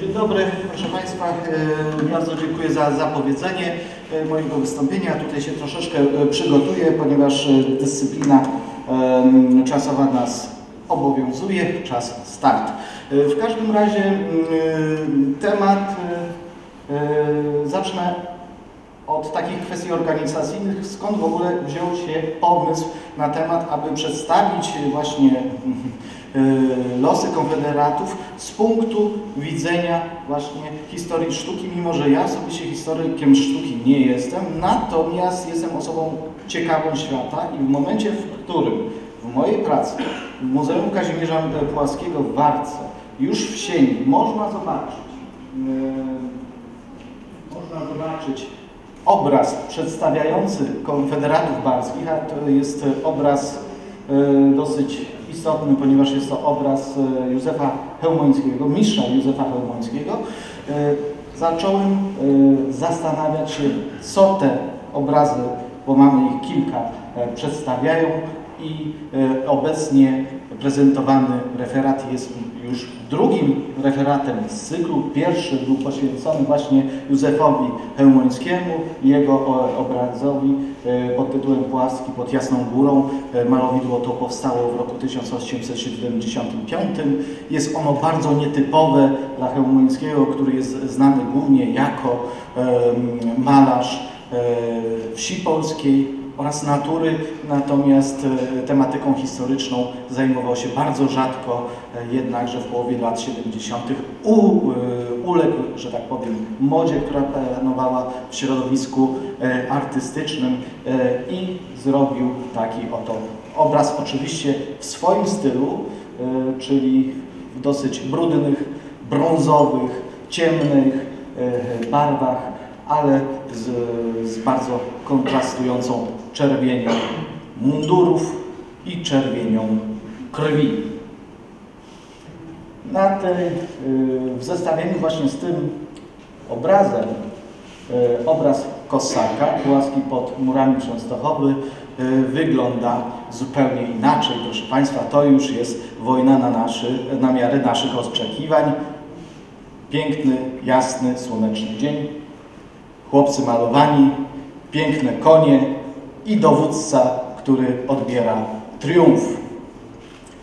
Dzień dobry, proszę Państwa. E, bardzo dziękuję za zapowiedzenie e, mojego wystąpienia. Tutaj się troszeczkę e, przygotuję, ponieważ dyscyplina czasowa nas obowiązuje. Czas start. W każdym razie temat zacznę od takich kwestii organizacyjnych, skąd w ogóle wziął się pomysł na temat, aby przedstawić właśnie Y, losy konfederatów z punktu widzenia właśnie historii sztuki, mimo że ja osobiście historykiem sztuki nie jestem, natomiast jestem osobą ciekawą świata i w momencie, w którym w mojej pracy w Muzeum Kazimierza Płaskiego w Warce już w sieni można zobaczyć yy, można zobaczyć obraz przedstawiający konfederatów barskich, a to jest obraz yy, dosyć istotny, ponieważ jest to obraz e, Józefa Hełmońskiego, mistrza Józefa Hełmońskiego, e, zacząłem e, zastanawiać się, co te obrazy, bo mamy ich kilka, przedstawiają i obecnie prezentowany referat jest już drugim referatem z cyklu. Pierwszy był poświęcony właśnie Józefowi Hełmońskiemu i jego obrazowi e, pod tytułem Płaski pod Jasną Górą. E, malowidło to powstało w roku 1875. Jest ono bardzo nietypowe dla Hełmońskiego, który jest znany głównie jako malarz e, wsi polskiej, oraz natury, natomiast e, tematyką historyczną zajmował się bardzo rzadko, e, jednakże w połowie lat 70. U, e, uległ, że tak powiem, modzie, która panowała w środowisku artystycznym i zrobił taki oto obraz, oczywiście w swoim stylu, czyli w dosyć brudnych, brązowych, ciemnych barwach, ale z, z bardzo kontrastującą czerwienią mundurów i czerwienią krwi. Na tej, w zestawieniu właśnie z tym obrazem, y, obraz Kosaka, łaski pod murami Częstochowy, y, wygląda zupełnie inaczej. Proszę Państwa, to już jest wojna na, naszy, na miarę naszych oczekiwań. Piękny, jasny, słoneczny dzień. Chłopcy malowani, piękne konie, i dowódca, który odbiera triumf.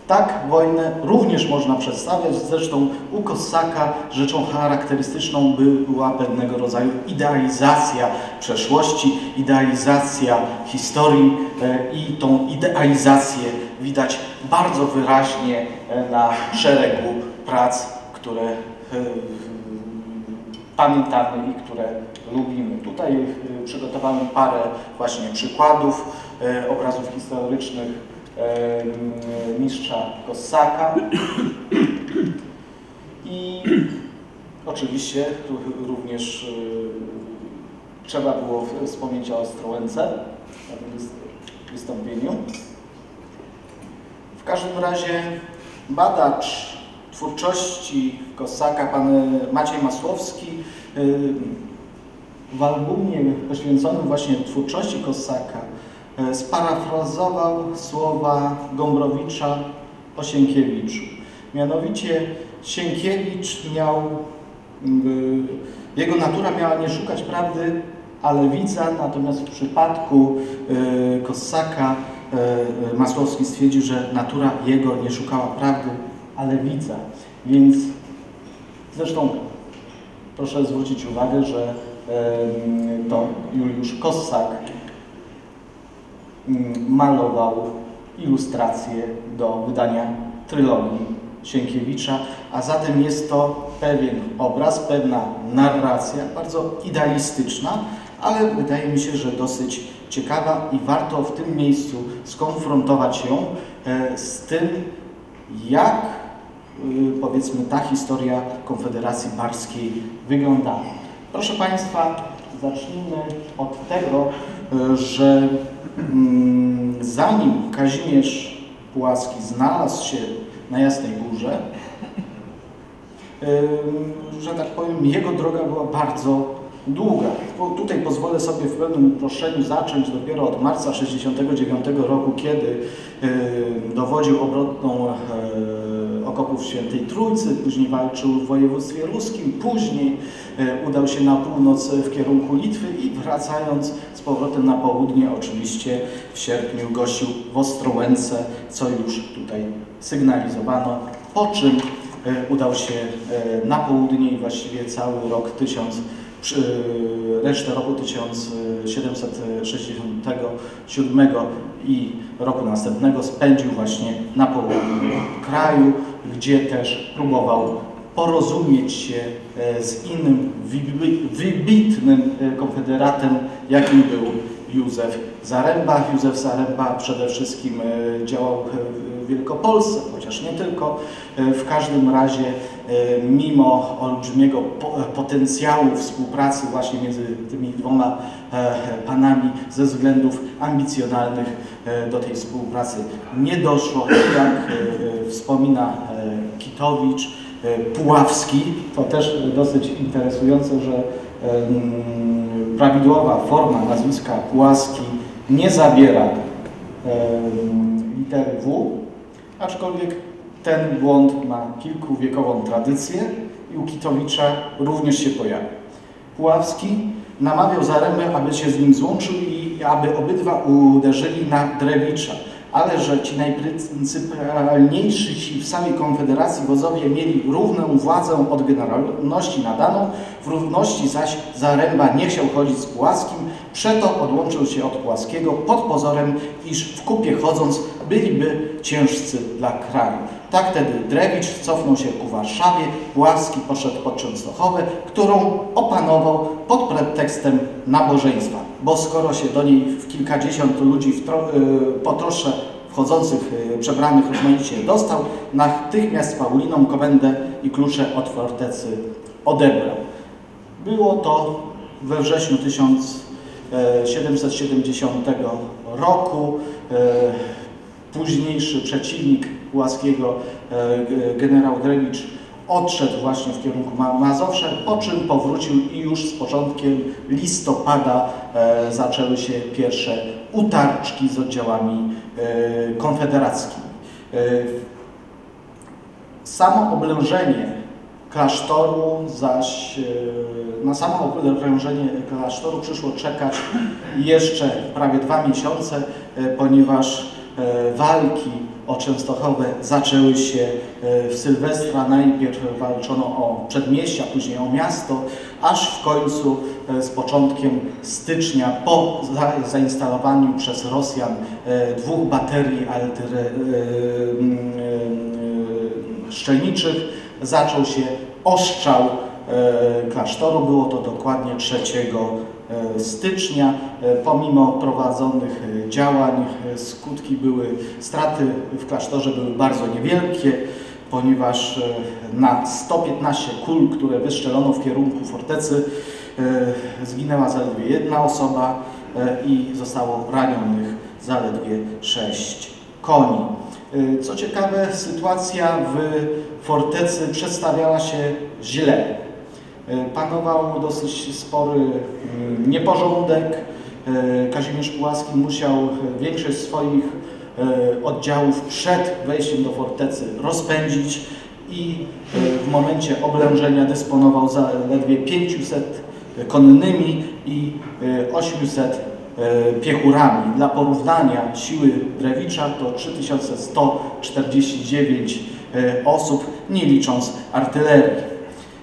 Tak wojnę również można przedstawiać, zresztą u Kosaka rzeczą charakterystyczną była pewnego rodzaju idealizacja przeszłości, idealizacja historii e, i tą idealizację widać bardzo wyraźnie e, na szeregu prac, które e, pamiętamy i które lubimy. Tutaj przygotowałem parę właśnie przykładów y, obrazów historycznych y, mistrza Kossaka i oczywiście również trzeba było wspomnieć o Ostrołęce na tym wystąpieniu. W każdym razie badacz twórczości Kosaka, pan Maciej Masłowski, w albumie poświęconym właśnie twórczości Kosaka e, sparafrazował słowa Gombrowicza o Sienkiewiczu. Mianowicie Sienkiewicz miał, jego natura miała nie szukać prawdy, ale widza, natomiast w przypadku e, Kosaka e, Masłowski stwierdził, że natura jego nie szukała prawdy, ale widza. Więc zresztą proszę zwrócić uwagę, że to Juliusz Kossak malował ilustracje do wydania trylogii Sienkiewicza, a zatem jest to pewien obraz, pewna narracja, bardzo idealistyczna, ale wydaje mi się, że dosyć ciekawa i warto w tym miejscu skonfrontować ją e, z tym, jak y, powiedzmy ta historia Konfederacji Barskiej wyglądała. Proszę Państwa, zacznijmy od tego, e, że mm, zanim Kazimierz Puławski znalazł się na Jasnej Górze, że tak powiem, jego droga była bardzo długa. Tutaj pozwolę sobie w pewnym uproszczeniu zacząć dopiero od marca 1969 roku, kiedy e, dowodził obrotną e, okopów Świętej Trójcy, później walczył w województwie ruskim, później e, udał się na północ w kierunku Litwy i wracając z powrotem na południe oczywiście w sierpniu gościł w Ostrołęce, co już tutaj sygnalizowano, po czym e, udał się e, na południe i właściwie cały rok 1000 przy, resztę roku 1767 i roku następnego spędził właśnie na południu kraju, gdzie też próbował porozumieć się e, z innym wybi- wybitnym e, konfederatem, jakim był Józef Zaręba. Józef Zaręba przede wszystkim e, działał w Wielkopolsce, chociaż nie tylko. W każdym razie, mimo olbrzymiego po- potencjału współpracy właśnie między tymi dwoma e, panami, ze względów ambicjonalnych e, do tej współpracy nie doszło. Jak e, wspomina e, Kitowicz, e, Puławski, to też dosyć interesujące, że prawidłowa forma nazwiska Puławski nie zabiera litery W, aczkolwiek ten błąd ma kilkuwiekową tradycję i u Kitowicza również się pojawia. Puławski namawiał Zarębę, aby się z nim złączył i aby obydwa uderzyli na Drewicza, ale że ci najpryncypalniejsi w całej Konfederacji wodzowie mieli równą władzę od generalności nadaną, w równości zaś Zaręba nie chciał chodzić z Puławskim, przeto odłączył się od Puławskiego pod pozorem, iż w kupie chodząc byliby ciężcy dla kraju. Tak wtedy Drewicz cofnął się ku Warszawie, Puławski poszedł pod Częstochowę, którą opanował pod pretekstem nabożeństwa, bo skoro się do niej w kilkadziesiąt ludzi w tro, y, po trosze wchodzących, y, przebranych rozmaicie dostał, natychmiast Paulinom komendę i klucze od fortecy odebrał. Było to we wrześniu 1770 roku. E, Późniejszy przeciwnik Pułaskiego, e, generał Drewicz, odszedł właśnie w kierunku Ma- Mazowsza, po czym powrócił i już z początkiem listopada e, zaczęły się pierwsze utarczki z oddziałami e, konfederackimi. Samo oblężenie klasztoru zaś, na samo oblężenie klasztoru przyszło czekać jeszcze prawie dwa miesiące, ponieważ walki o Częstochowę zaczęły się e, w Sylwestra. Najpierw walczono o przedmieścia, później o miasto, aż w końcu e, z początkiem stycznia po za- zainstalowaniu przez Rosjan e, dwóch baterii szczelniczych zaczął się ostrzał klasztoru. Było to dokładnie 3 e, stycznia. E, Pomimo prowadzonych e, działań e, skutki były, straty w klasztorze były bardzo niewielkie, ponieważ e, na 115 kul, które wystrzelono w kierunku fortecy, e, zginęła zaledwie jedna osoba e, i zostało ranionych zaledwie 6 koni. Co ciekawe, sytuacja w fortecy przedstawiała się źle. Y, Panował dosyć spory y, nieporządek. Y, Kazimierz Pułaski musiał większość swoich oddziałów przed wejściem do fortecy rozpędzić i w momencie oblężenia dysponował zaledwie 500 konnymi i y, 800 e, piechurami. Dla porównania siły Drewicza to 3149 e, osób, nie licząc artylerii.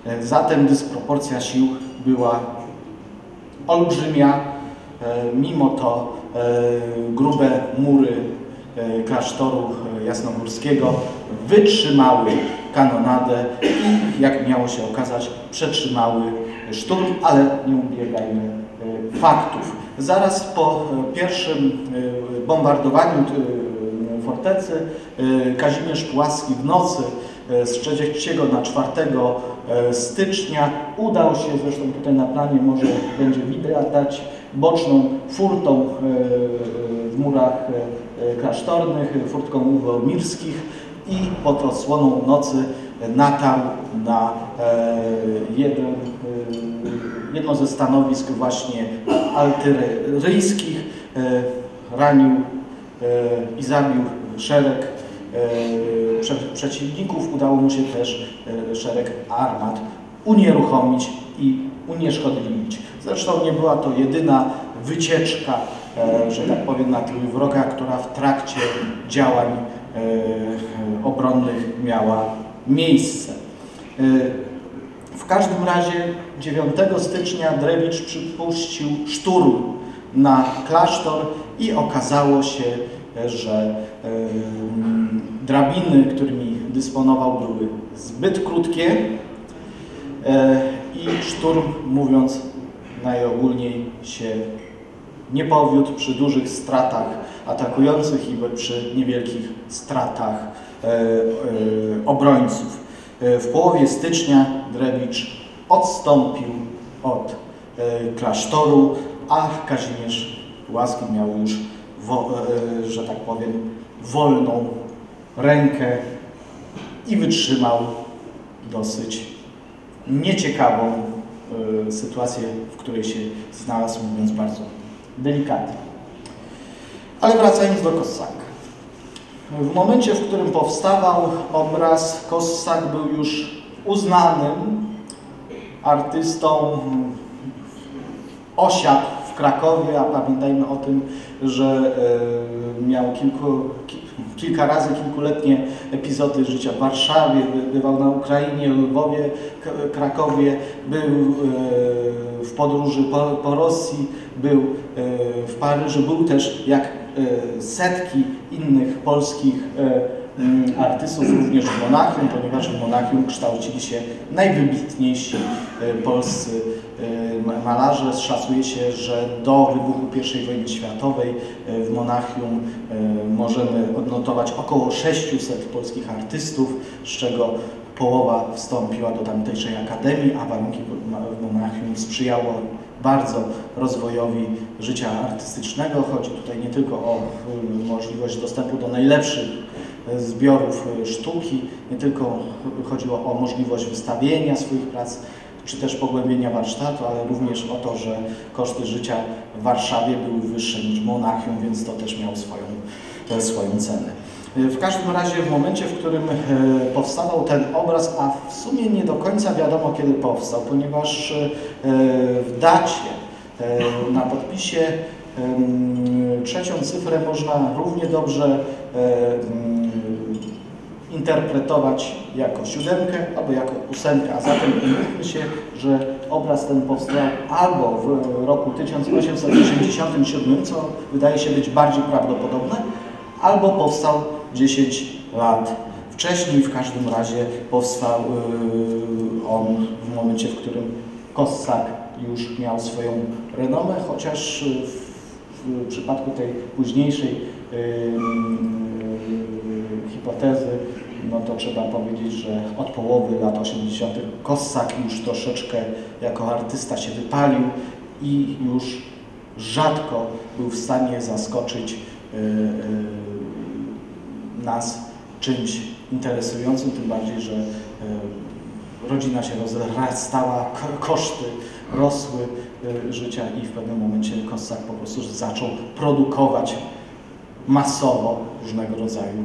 E, Zatem dysproporcja sił była olbrzymia. E, Mimo to e, grube mury klasztoru jasnogórskiego wytrzymały kanonadę i jak miało się okazać przetrzymały szturm, ale nie ubiegajmy faktów. Zaraz po pierwszym bombardowaniu fortecy Kazimierz Pułaski w nocy z 3 na 4 e, stycznia. Udał się, zresztą tutaj na planie może będzie widać, boczną furtą e, w murach e, klasztornych, furtką Uwomirskich i pod osłoną nocy natarł na e, jeden e, jedno ze stanowisk właśnie altyryjskich, ranił i zabił szereg przeciwników. Udało mu się też szereg armat unieruchomić i unieszkodliwić. Zresztą nie była to jedyna wycieczka, że tak powiem, na tle wroga, która w trakcie działań obronnych miała miejsce. W każdym razie 9 stycznia Drewicz przypuścił szturm na klasztor i okazało się, że drabiny, którymi dysponował, były zbyt krótkie i szturm, mówiąc najogólniej, się nie powiódł przy dużych stratach atakujących i przy niewielkich stratach obrońców. W połowie stycznia Drewicz odstąpił od klasztoru, a Kazimierz Łaski miał już, że tak powiem, wolną rękę i wytrzymał dosyć nieciekawą sytuację, w której się znalazł, mówiąc bardzo delikatnie. Ale wracając do Kossaka. W momencie, w którym powstawał obraz, Kossak był już uznanym artystą, osiadł Krakowie, a pamiętajmy o tym, że miał kilku, kilka razy kilkuletnie epizody życia w Warszawie, bywał na Ukrainie, Lwowie, Krakowie, był w podróży po, po Rosji, był w Paryżu, był też jak setki innych polskich artystów, również w Monachium, ponieważ w Monachium kształcili się najwybitniejsi polscy malarze. Szacuje się, że do wybuchu I wojny światowej w Monachium możemy odnotować około 600 polskich artystów, z czego połowa wstąpiła do tamtejszej akademii, a warunki w Monachium sprzyjało bardzo rozwojowi życia artystycznego. Chodzi tutaj nie tylko o możliwość dostępu do najlepszych zbiorów sztuki, nie tylko chodziło o możliwość wystawienia swoich prac, czy też pogłębienia warsztatu, ale również o to, że koszty życia w Warszawie były wyższe niż w Monachium, więc to też miało swoją, swoją cenę. W każdym razie w momencie, w którym powstawał ten obraz, a w sumie nie do końca wiadomo kiedy powstał, ponieważ w dacie na podpisie trzecią cyfrę można równie dobrze interpretować jako siódemkę albo jako ósemkę, a zatem umówmy się, że obraz ten powstał albo w roku 1867, co wydaje się być bardziej prawdopodobne, albo powstał 10 lat wcześniej. W każdym razie powstał on w momencie, w którym Kossak już miał swoją renomę, chociaż w, w przypadku tej późniejszej hipotezy, no to trzeba powiedzieć, że od połowy lat 80. Kossak już troszeczkę jako artysta się wypalił i już rzadko był w stanie zaskoczyć nas czymś interesującym, tym bardziej, że rodzina się rozrastała, koszty rosły życia i w pewnym momencie Kossak po prostu zaczął produkować masowo różnego rodzaju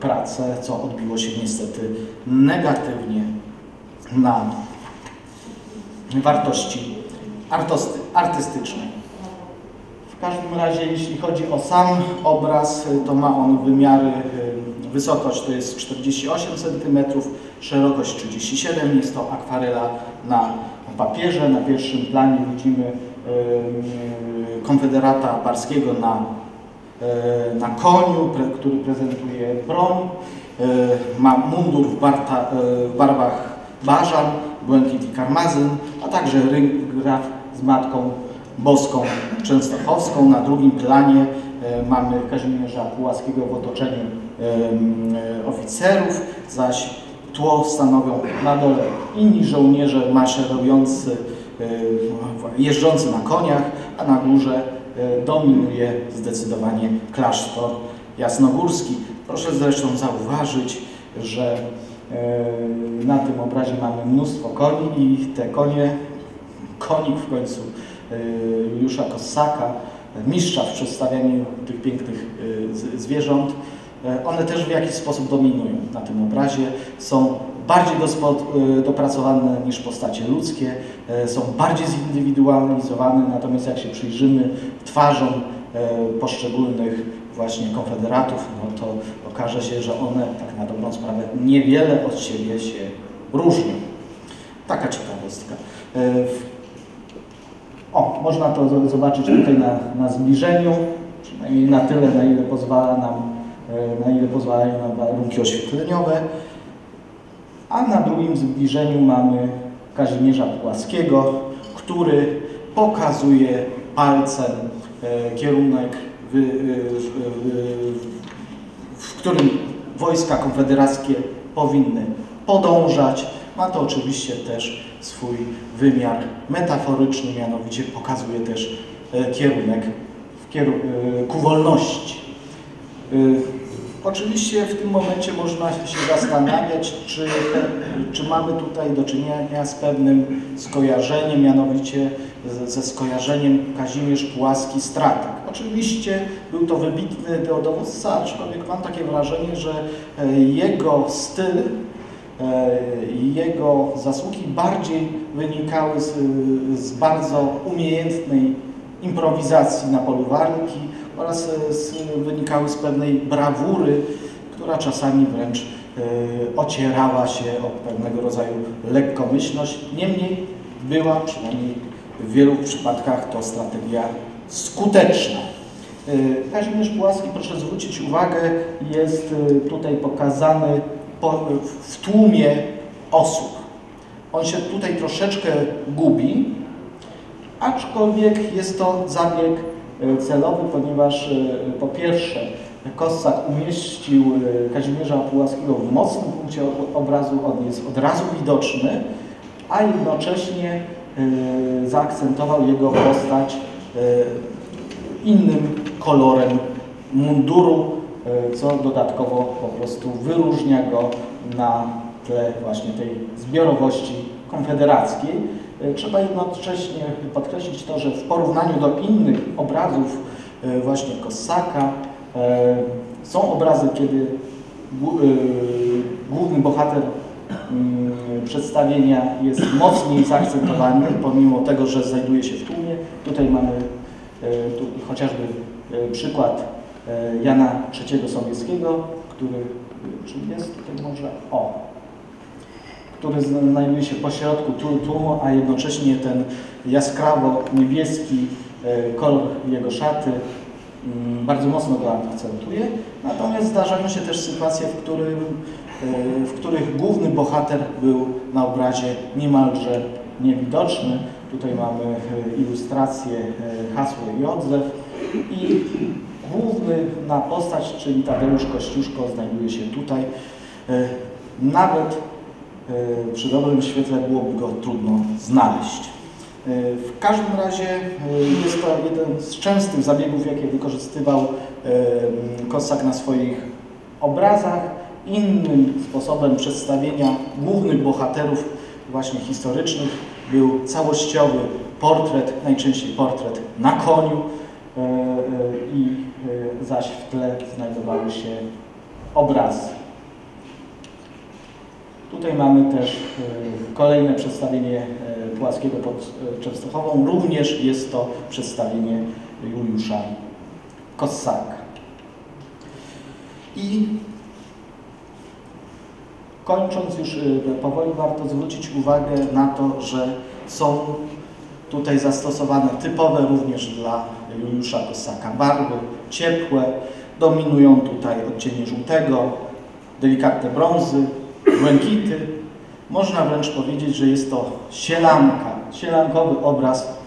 pracę, co odbiło się niestety negatywnie na wartości artystycznej. W każdym razie, jeśli chodzi o sam obraz, to ma on wymiary, wysokość to jest 48 cm, szerokość 37, jest to akwarela na papierze. Na pierwszym planie widzimy konfederata barskiego na, na koniu, który prezentuje broń. Ma mundur w, barta, w barwach bażan, błękit i karmazyn, a także graf z matką boską częstochowską. Na drugim planie mamy Kazimierza Pułaskiego w otoczeniu oficerów, zaś tło stanowią na dole inni żołnierze maszerujący, jeżdżący na koniach, a na górze dominuje zdecydowanie klasztor jasnogórski. Proszę zresztą zauważyć, że na tym obrazie mamy mnóstwo koni i te konie konik w końcu Juliusza Kossaka, mistrza w przedstawianiu tych pięknych zwierząt. One też w jakiś sposób dominują na tym obrazie, są bardziej dopracowane niż postacie ludzkie, są bardziej zindywidualizowane, natomiast jak się przyjrzymy twarzom poszczególnych właśnie konfederatów, no to okaże się, że one tak na dobrą sprawę niewiele od siebie się różnią. Taka ciekawostka. O, można to zobaczyć tutaj na, na zbliżeniu, przynajmniej na tyle, na ile pozwala nam, na ile pozwalają nam warunki oświetleniowe. A na drugim zbliżeniu mamy Kazimierza Płaskiego, który pokazuje palcem e, kierunek w, w, w którym wojska konfederackie powinny podążać. Ma to oczywiście też swój wymiar metaforyczny, mianowicie pokazuje też e, kierunek w kieru e, ku wolności. Oczywiście w tym momencie można się zastanawiać, czy, czy mamy tutaj do czynienia z pewnym skojarzeniem, mianowicie ze skojarzeniem Kazimierz Pułaski Stratek. Oczywiście był to wybitny dowódca, aczkolwiek mam takie wrażenie, że e, jego styl e, jego zasługi bardziej wynikały z, z, bardzo umiejętnej improwizacji na polu walki oraz e, z, wynikały z pewnej brawury, która czasami wręcz ocierała się o pewnego rodzaju lekkomyślność. Niemniej była przynajmniej w wielu przypadkach to strategia skuteczna. Y, Kazimierz Płaski, proszę zwrócić uwagę, jest y, tutaj pokazany w tłumie osób. On się tutaj troszeczkę gubi, aczkolwiek jest to zabieg celowy, ponieważ po pierwsze Kossak umieścił Kazimierza Pułaskiego w mocnym punkcie obrazu, on jest od razu widoczny, a jednocześnie zaakcentował jego postać innym kolorem munduru, co dodatkowo po prostu wyróżnia go na tle właśnie tej zbiorowości konfederackiej. Trzeba jednocześnie podkreślić to, że w porównaniu do innych obrazów właśnie Kossaka są obrazy, kiedy główny bohater Mm, przedstawienia jest mocniej zaakcentowany, pomimo tego, że znajduje się w tłumie. Tutaj mamy tu chociażby przykład Jana III Sobieskiego, który, czy jest tutaj może, o, który znajduje się pośrodku tłumu, a jednocześnie ten jaskrawo niebieski kolor jego szaty mm, bardzo mocno go akcentuje. Natomiast zdarzają się też sytuacje, w którym E, w których główny bohater był na obrazie niemalże niewidoczny. Tutaj mamy e, ilustrację, e, hasło i odzew. I główny na postać, czyli Tadeusz Kościuszko znajduje się tutaj. Nawet przy dobrym świetle byłoby go trudno znaleźć. W każdym razie jest to jeden z częstych zabiegów, jakie wykorzystywał Kossak na swoich obrazach innym sposobem przedstawienia głównych bohaterów właśnie historycznych był całościowy portret, najczęściej portret na koniu e, e, i e, zaś w tle znajdowały się obrazy. Tutaj mamy też kolejne przedstawienie Płaskiego pod Częstochową. Również jest to przedstawienie Juliusza Kossaka. I Kończąc już powoli warto zwrócić uwagę na to, że są tutaj zastosowane typowe również dla Juliusza Kosaka barwy, ciepłe, dominują tutaj odcienie żółtego, delikatne brązy, błękity. Można wręcz powiedzieć, że jest to sielanka, sielankowy obraz,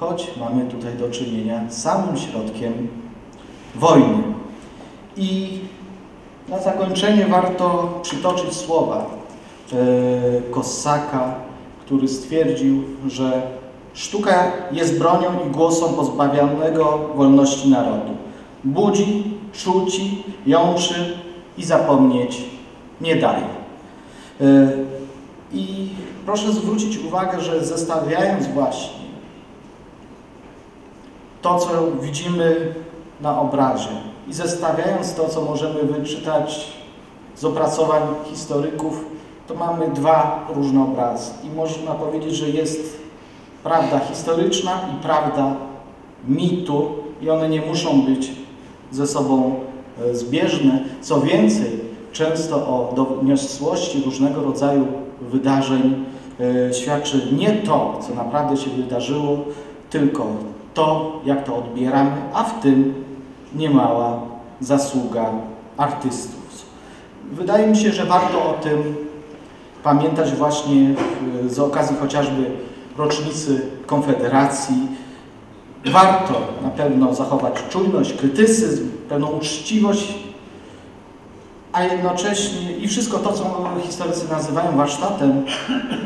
choć mamy tutaj do czynienia z samym środkiem wojny. I na zakończenie warto przytoczyć słowa e, Kossaka, który stwierdził, że sztuka jest bronią i głosem pozbawionego wolności narodu. Budzi, czuci, jączy i zapomnieć nie daje. E, I proszę zwrócić uwagę, że zestawiając właśnie to, co widzimy na obrazie i zestawiając to, co możemy wyczytać z opracowań historyków, to mamy dwa różne obrazy. I można powiedzieć, że jest prawda historyczna i prawda mitu i one nie muszą być ze sobą e, zbieżne. Co więcej, często o doniosłości różnego rodzaju wydarzeń e, świadczy nie to, co naprawdę się wydarzyło, tylko to, jak to odbieramy, a w tym niemała zasługa artystów. Wydaje mi się, że warto o tym pamiętać właśnie z okazji chociażby rocznicy Konfederacji. Warto na pewno zachować czujność, krytycyzm, pewną uczciwość, a jednocześnie i wszystko to, co historycy nazywają warsztatem,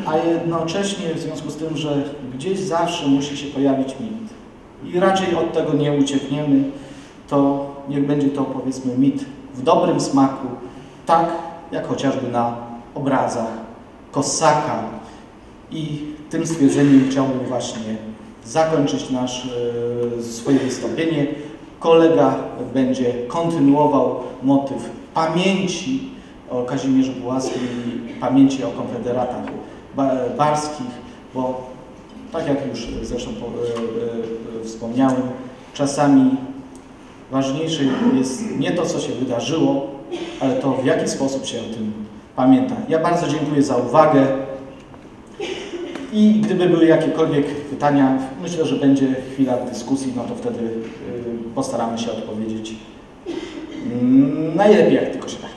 a jednocześnie w związku z tym, że gdzieś zawsze musi się pojawić mit i raczej od tego nie uciekniemy, to niech będzie to powiedzmy mit w dobrym smaku, tak jak chociażby na obrazach Kosaka. I tym stwierdzeniem chciałbym właśnie zakończyć nasz, e, swoje wystąpienie. Kolega będzie kontynuował motyw pamięci o Kazimierzu Puławskim i pamięci o konfederatach barskich, bo tak jak już zresztą e, e, wspomniałem, czasami ważniejsze jest nie to, co się wydarzyło, ale to, w jaki sposób się o tym pamięta. Ja bardzo dziękuję za uwagę i gdyby były jakiekolwiek pytania, myślę, że będzie chwila dyskusji, no to wtedy y, postaramy się odpowiedzieć mm, najlepiej jak tylko się da.